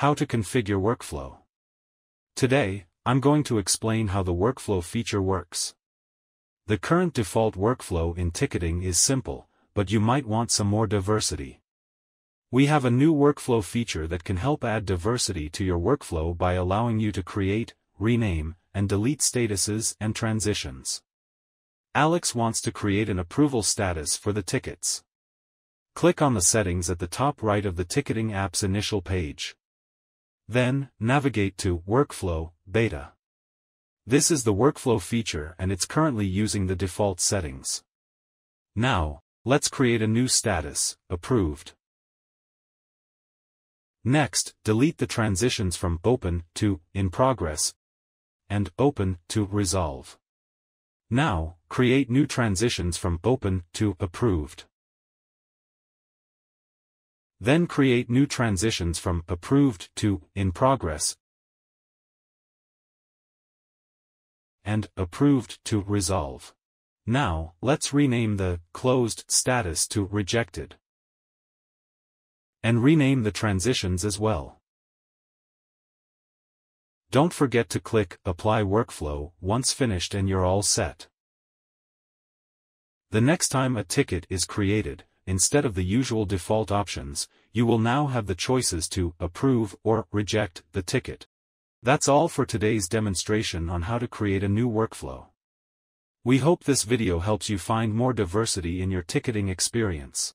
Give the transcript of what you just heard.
How to configure workflow. Today, I'm going to explain how the workflow feature works. The current default workflow in ticketing is simple, but you might want some more diversity. We have a new workflow feature that can help add diversity to your workflow by allowing you to create, rename, and delete statuses and transitions. Alex wants to create an approval status for the tickets. Click on the settings at the top right of the ticketing app's initial page. Then, navigate to Workflow, Beta. This is the workflow feature and it's currently using the default settings. Now, let's create a new status, Approved. Next, delete the transitions from Open to In Progress and Open to Resolve. Now, create new transitions from Open to Approved. Then create new transitions from Approved to In Progress and Approved to Resolve. Now, let's rename the Closed status to Rejected. And rename the transitions as well. Don't forget to click Apply Workflow once finished and you're all set. The next time a ticket is created, instead of the usual default options, you will now have the choices to approve or reject the ticket. That's all for today's demonstration on how to create a new workflow. We hope this video helps you find more diversity in your ticketing experience.